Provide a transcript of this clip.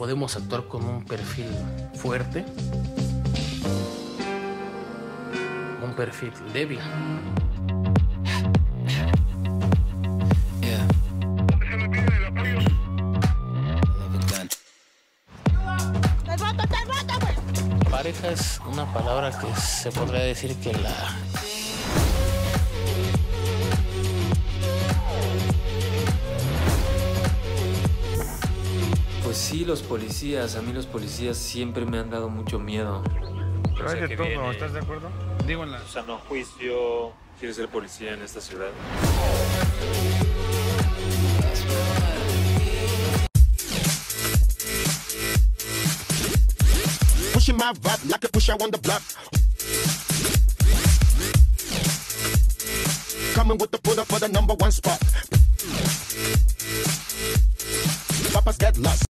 podemos actuar con un perfil fuerte, un perfil débil. Pareja es una palabra que se podría decir que la Pues sí, los policías, a mí los policías siempre me han dado mucho miedo. Pero hay de todo, ¿estás de acuerdo? Digo en la... sano juicio, quieres ser policía en esta ciudad. Pushing my vibe like a pusher on the block. Coming with the up for the number one spot. Papas get lost.